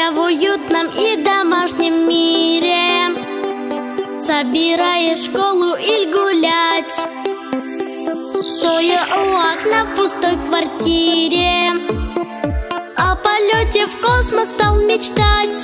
себя в уютном и домашнем мире. Собираешь в школу или гулять Стоя у окна в пустой квартире. О полете в космос стал мечтать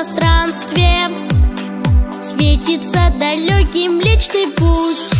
пространстве. Светится далеким личный путь.